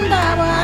Vrindavan.